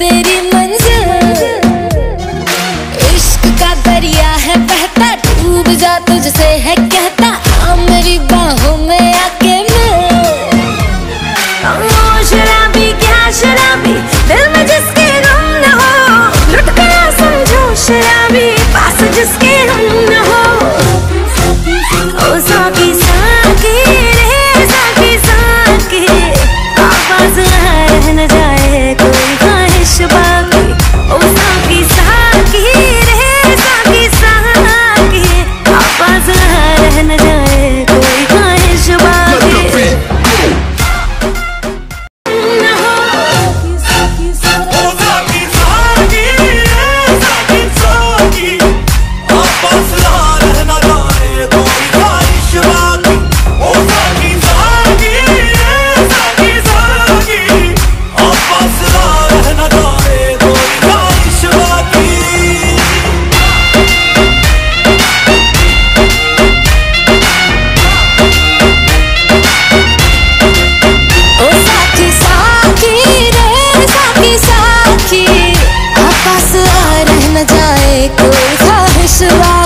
तेरी मंजिल। इश्क का दरिया है बहता, डूब जा तुझसे है कहता आ मेरी बाहों में आके मिल शराबी क्या शराबी दिल में जिसके गम न हो लुट गया समझो शराबी पास जिसके हम न हो। ओ सौगी 失望。